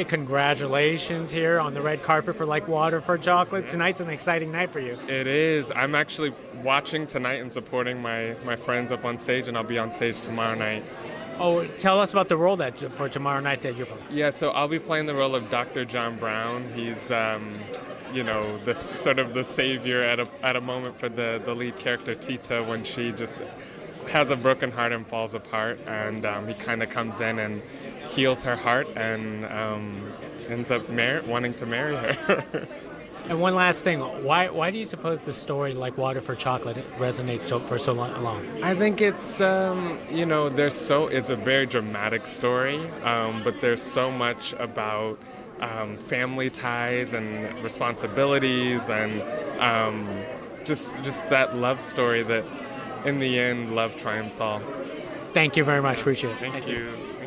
congratulations here on the red carpet for Like Water for Chocolate. Tonight's an exciting night for you. It is. I'm actually watching tonight and supporting my, my friends up on stage, and I'll be on stage tomorrow night. Oh, tell us about the role that for tomorrow night that you're playing. Yeah, so I'll be playing the role of Dr. John Brown. He's, um, you know, this sort of the savior at a, at a moment for the, the lead character Tita when she just has a broken heart and falls apart, and um, he kind of comes in and heals her heart and um, ends up mar- wanting to marry her. and one last thing, why why do you suppose the story like Water for Chocolate resonates so for so long? I think it's um, you know there's so it's a very dramatic story, um, but there's so much about. Um, family ties and responsibilities and um, just just that love story that in the end love triumphs all thank you very much appreciate it thank, thank you. you.